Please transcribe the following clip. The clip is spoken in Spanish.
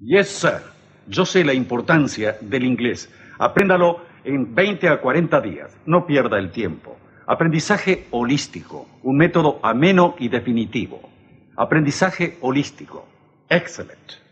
Yes, sir. Yo sé la importancia del inglés. Apréndalo en 20 a 40 días. No pierda el tiempo. Aprendizaje holístico, un método ameno y definitivo. Aprendizaje holístico. Excellent.